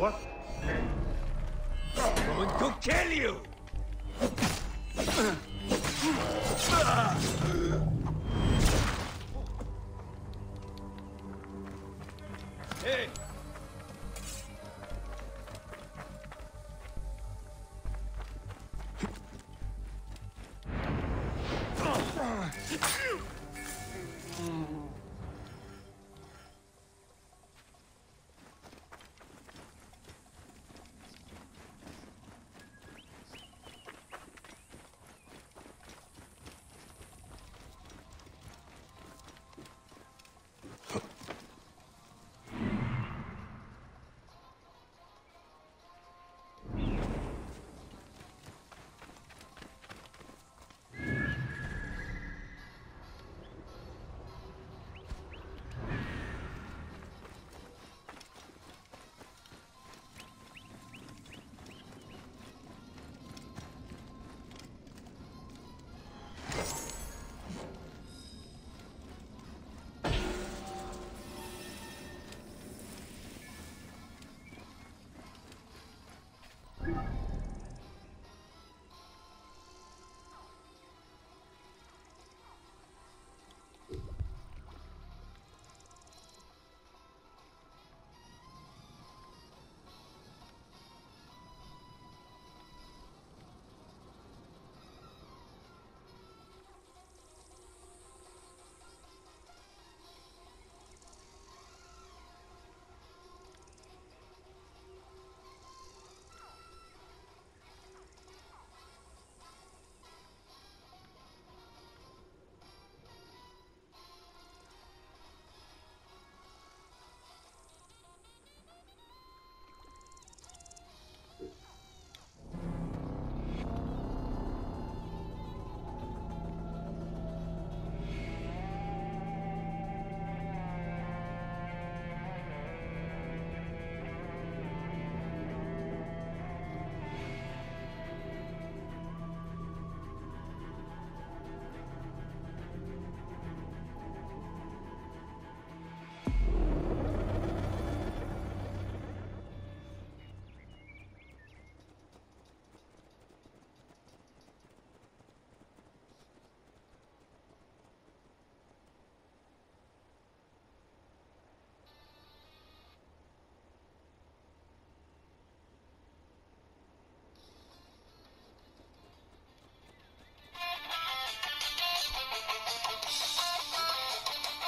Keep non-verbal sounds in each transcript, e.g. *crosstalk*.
What? I'm going to kill you! Hey! Oh.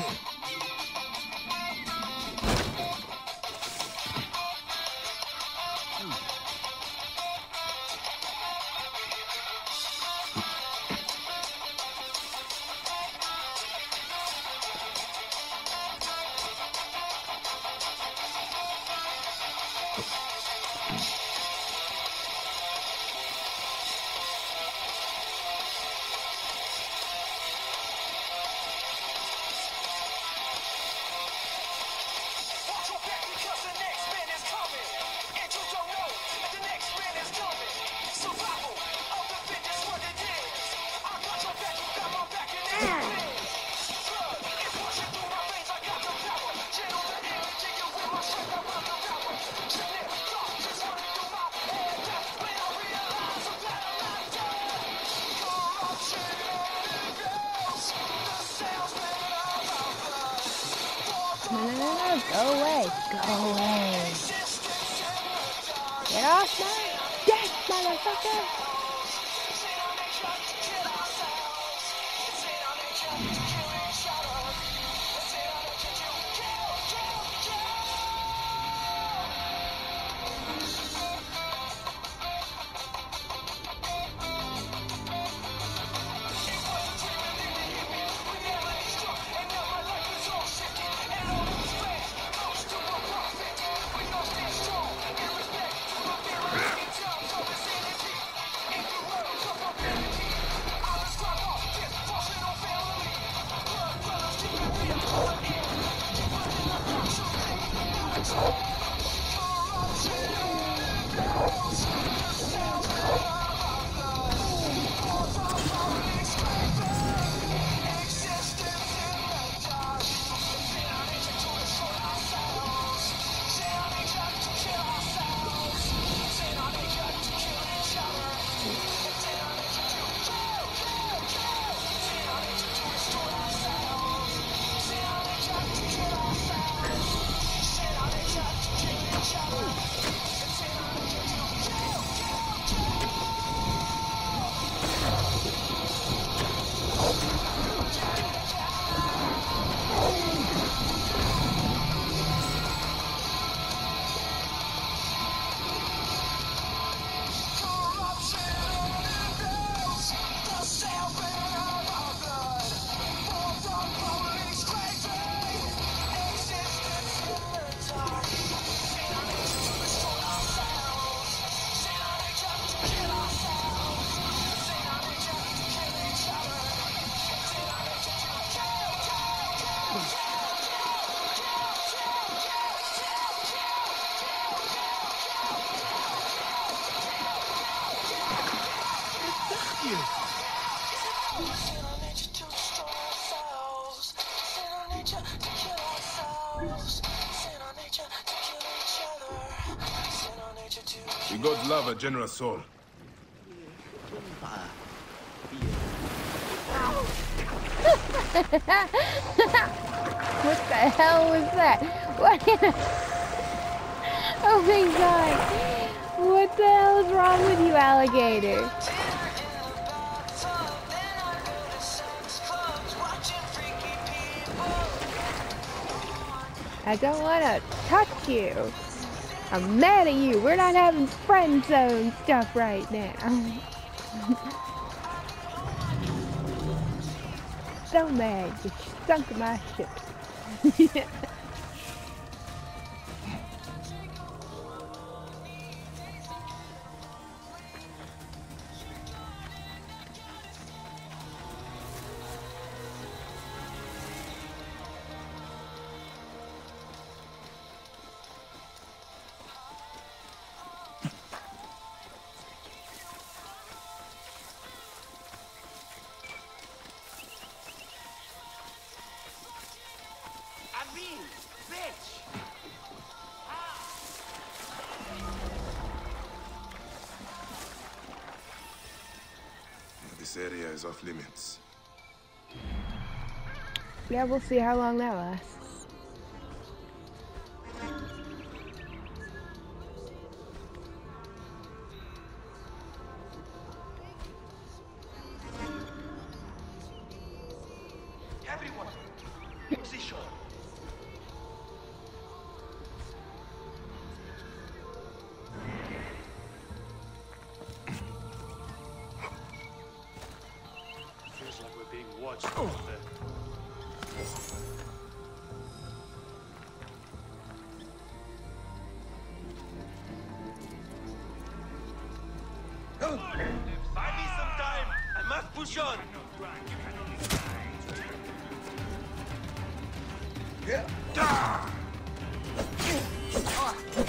Huh. *laughs* No, no, no, no. Go away. Go away. Get off my death, motherfucker. Ooh. The gods love a generous soul. *laughs* What the hell was that? What? *laughs* oh my god. What the hell is wrong with you, alligator? I don't want to touch you. I'm mad at you. We're not having friend zone stuff right now. *laughs* so mad. You sunk my ship. *laughs* area is off limits. yeah, we'll see how long that lasts. Everyone, position. We're being watched. out there. Buy me some time. I must push on. I ah! ah!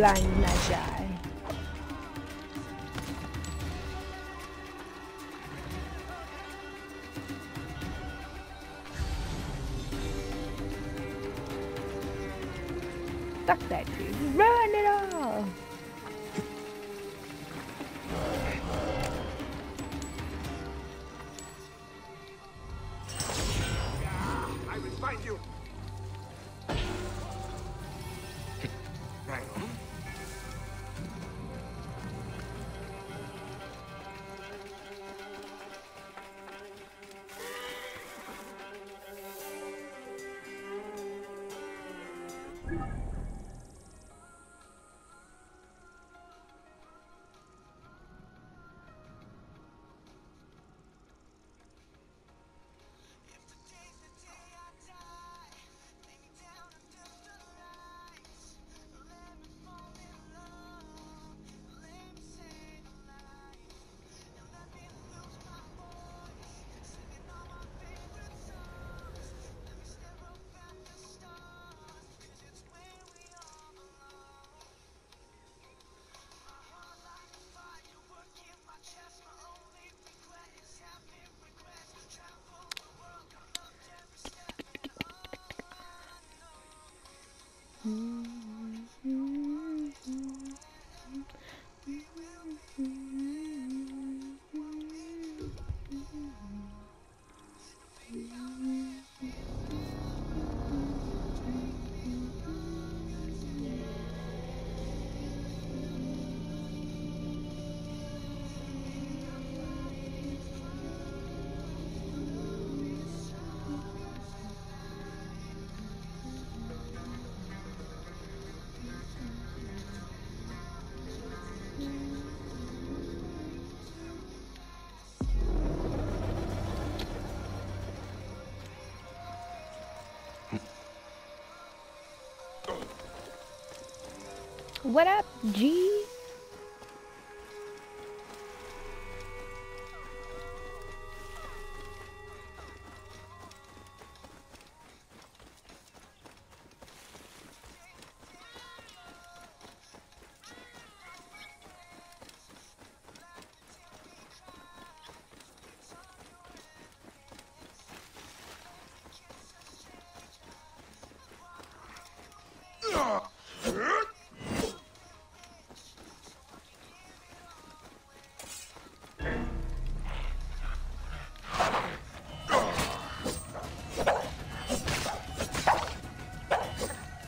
Blind magi. Fuck that dude. Run it all! Mm. What up, G?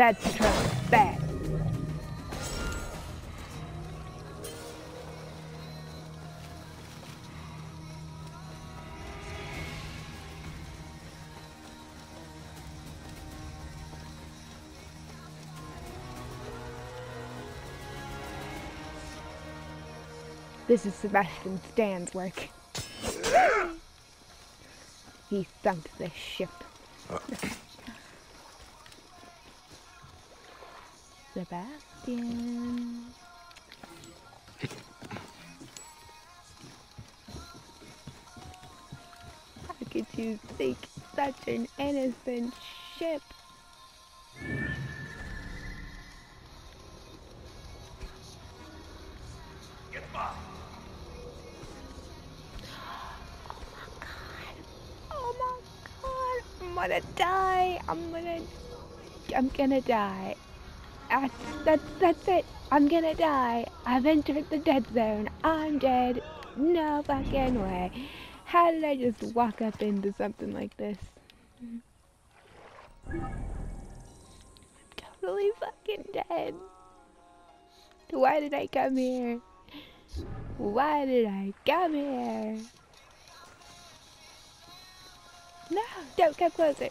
Bad patrol. Bad. This is Sebastian Stan's work. *laughs* He sunk the ship. Uh, Sebastian. How could you sink such an innocent ship? Oh, oh my god, I'm gonna die. I'm gonna, I'm gonna die. That's, that's, it. I'm gonna die. I've entered the dead zone. I'm dead. No fucking way. How did I just walk up into something like this? I'm totally fucking dead. Why did I come here? Why did I come here? No, don't come closer.